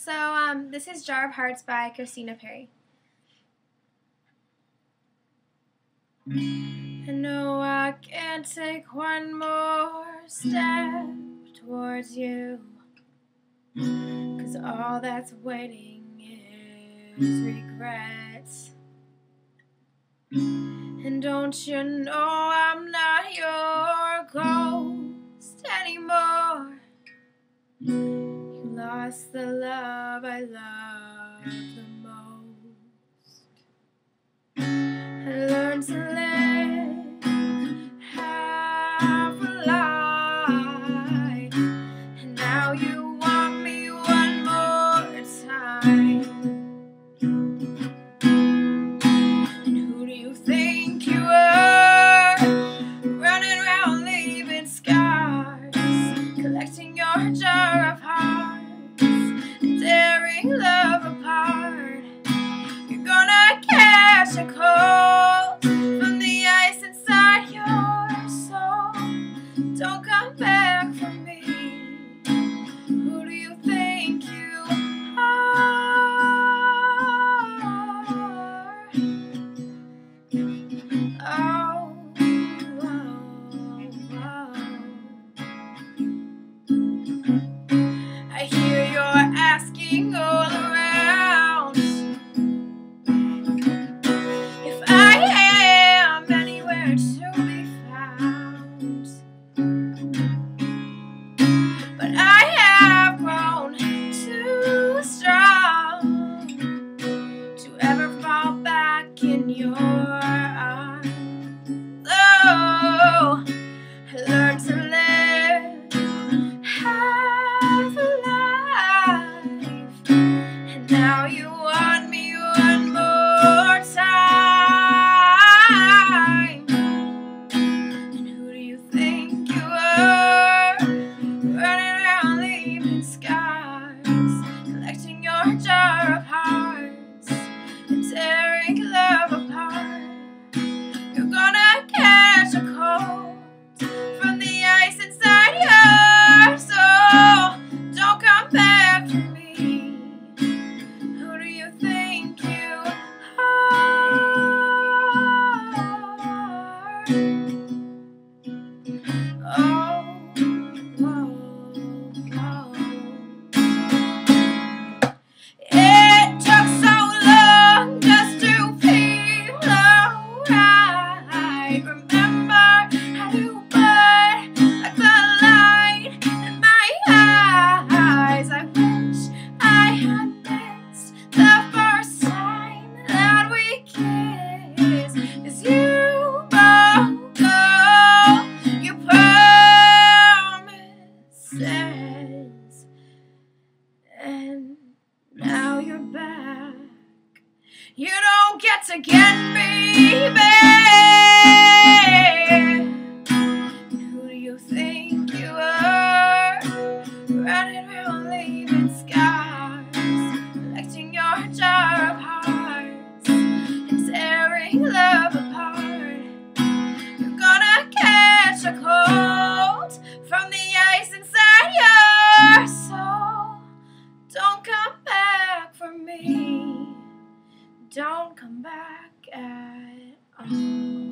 So um, this is Jar of Hearts by Christina Perri. No, I can't take one more step towards you. Cause all that's waiting is regret. And don't you know I'm not your girl. That's the love I love the most. I learned to live half a life, and now you. your You don't get to get me, baby. Who do you think you are? Running around leaving scars, collecting your jar of hearts, and tearing love apart. You're gonna catch a cold from the ice inside your. don't come back at all.